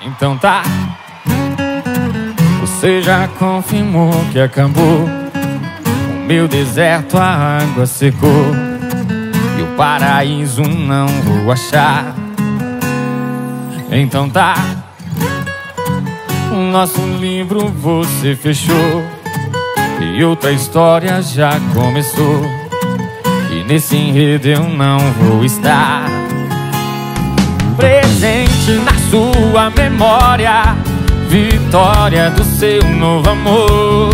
Então tá. Você já confirmou que acabou. O meu deserto, a água secou. E o paraíso não vou achar. Então tá. O nosso livro você fechou. E outra história já começou. E nesse enredo eu não vou estar presente na sua memória. Vitória do seu novo amor.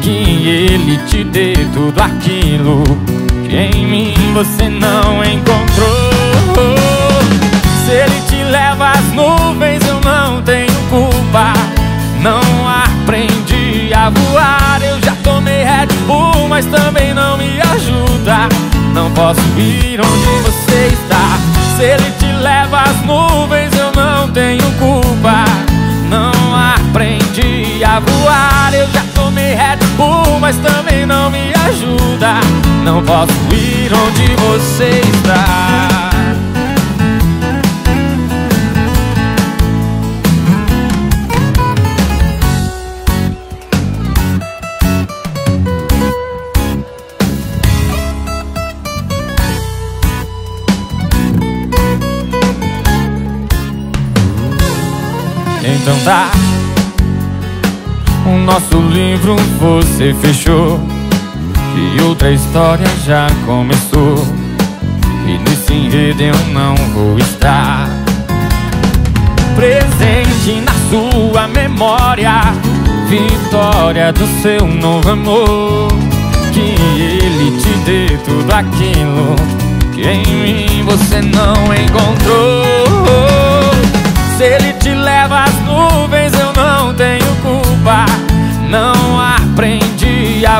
Que ele te dê tudo aquilo que em mim você não encontrou. Se ele te leva às nuvens, eu não tenho culpa. Não aprendi a voar. Eu já tomei Red Bull, mas também não me ajuda. Não posso ir onde você está. Se ele te leva às voar, eu já tomei Red Bull, mas também não me ajuda. Não posso ir onde você está. Então tá O nosso livro você fechou. E outra história já começou. E nesse enredo eu não vou estar. Presente na sua memória. Vitória do seu novo amor. Que ele te dê tudo aquilo Que em mim você não encontrou. Se ele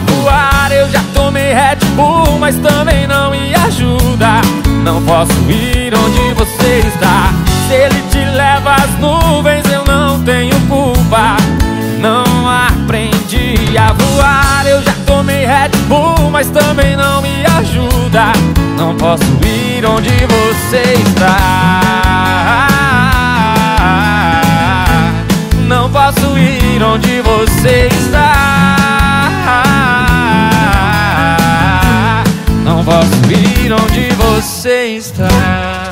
voar, eu já tomei Red Bull, mas também não me ajuda. Não posso ir onde você está. Se ele te leva às nuvens, eu não tenho culpa. Não aprendi a voar, eu já tomei Red Bull, mas também não me ajuda. Não posso ir onde você está. Não posso ir onde você está. Não posso ir onde você está.